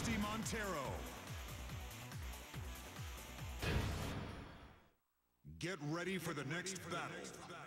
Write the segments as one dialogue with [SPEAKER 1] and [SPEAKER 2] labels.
[SPEAKER 1] Dusty Monteiro. Get ready for the next battle.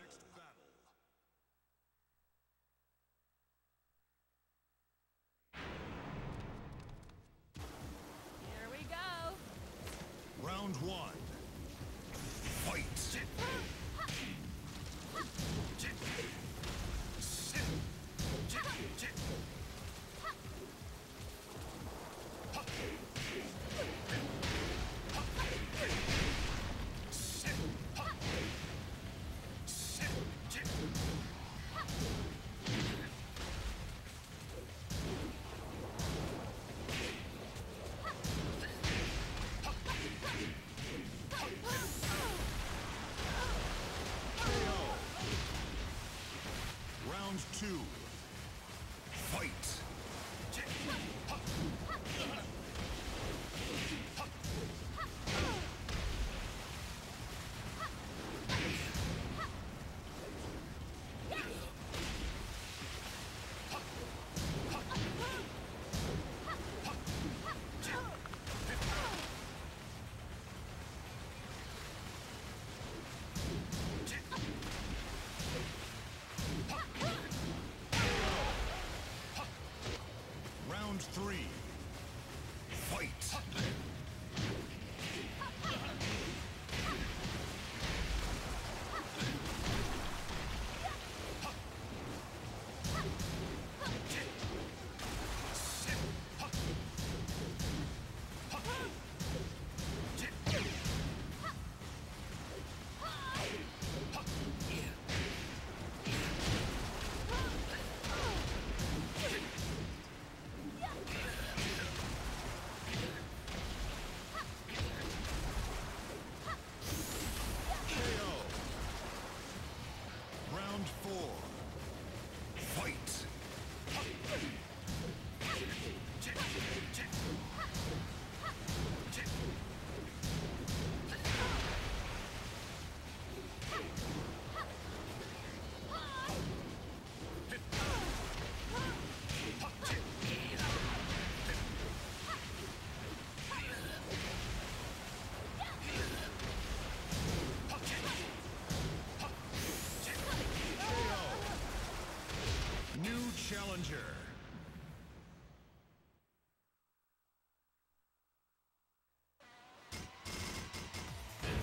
[SPEAKER 1] Challenger.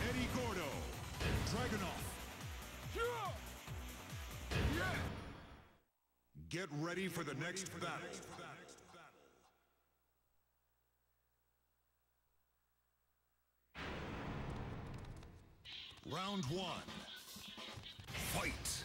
[SPEAKER 1] Eddy Gordo. Dragunov. Get ready for the next battle. Round one. Fight.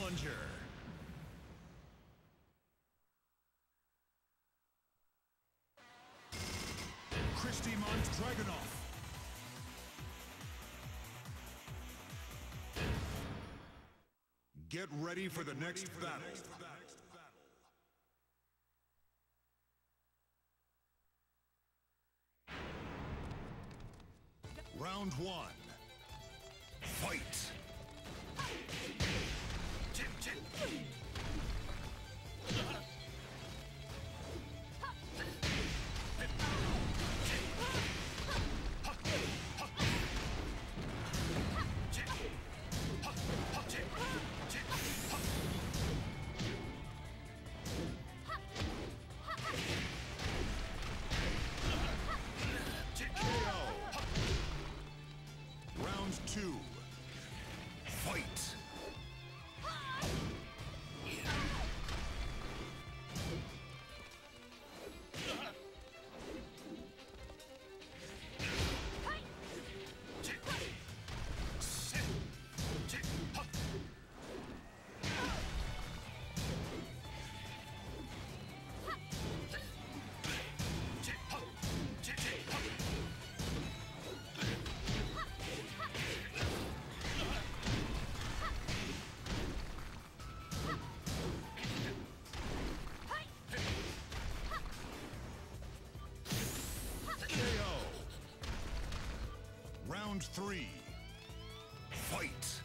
[SPEAKER 1] Challenger. Christie Mont Dragunov. Get ready for the next battle. Round one. Fight. Two. Round three. Fight.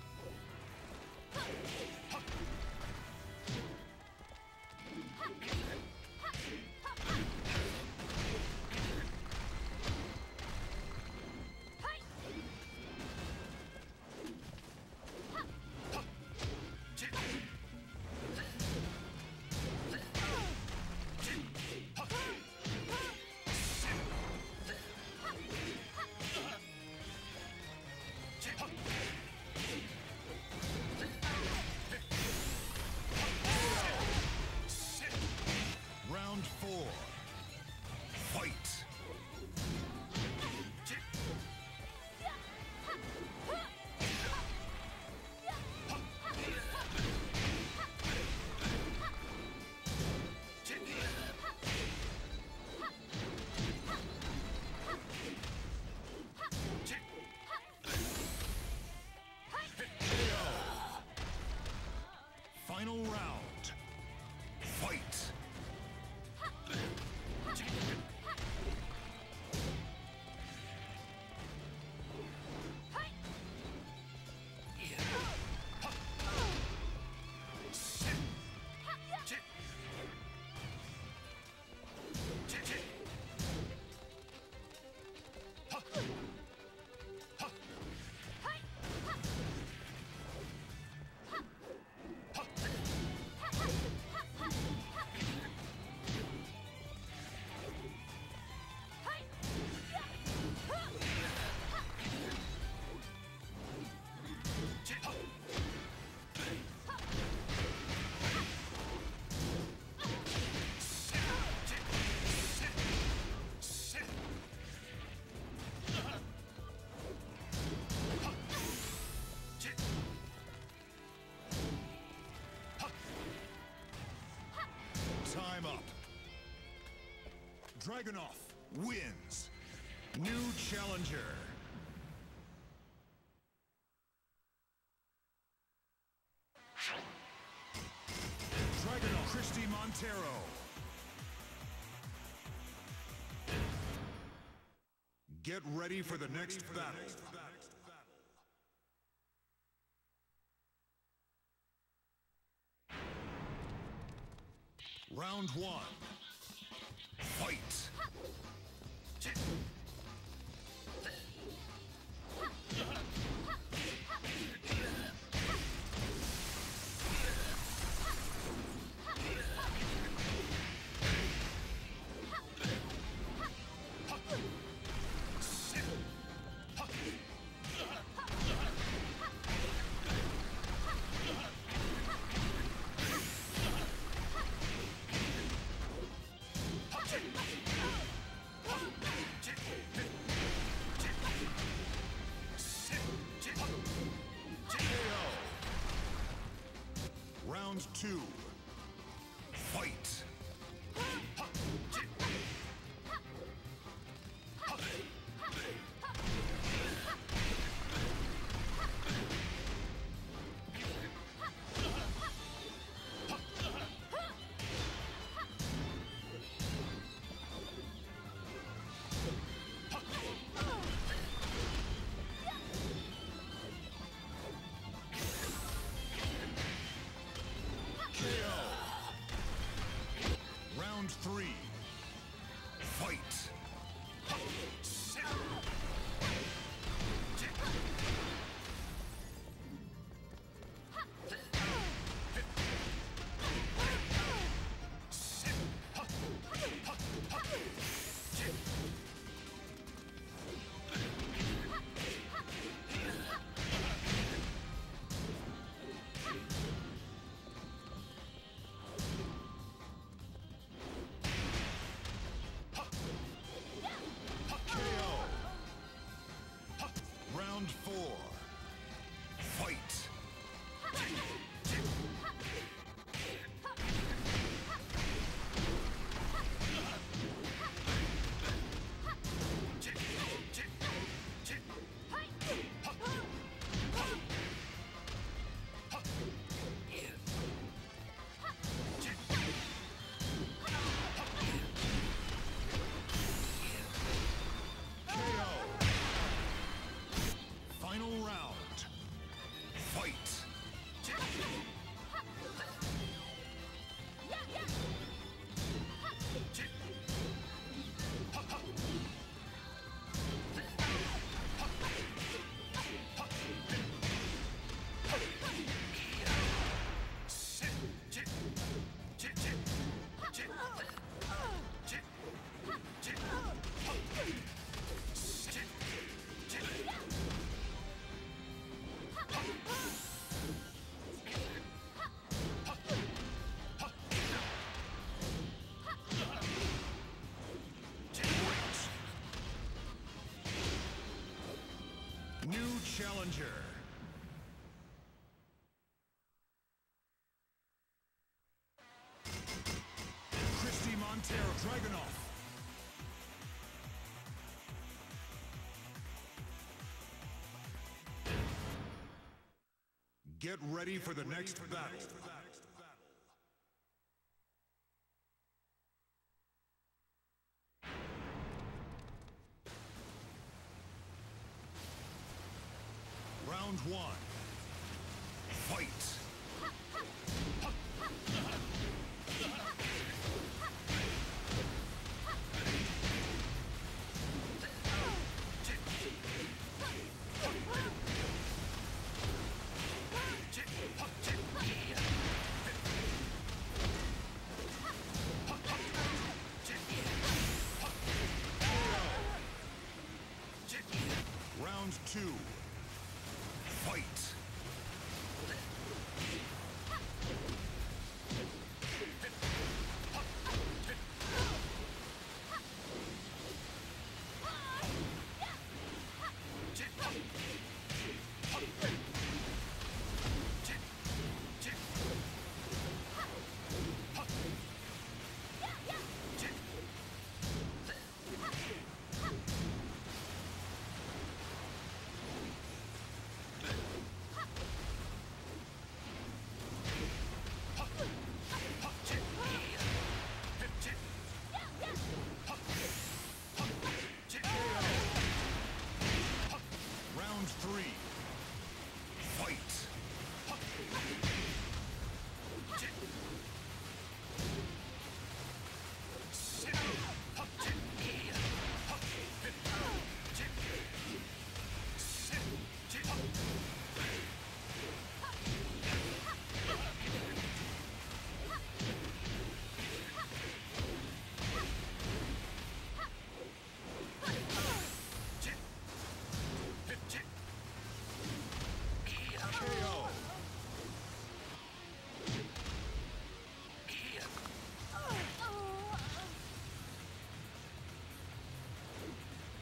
[SPEAKER 1] Final round. Dragunov wins. New challenger. Dragunov Christie Monteiro. Get ready for the next battle. Round one. Fight. Two. Fight. Challenger. Christie Monteiro, Dragunov. Get ready for the next battle.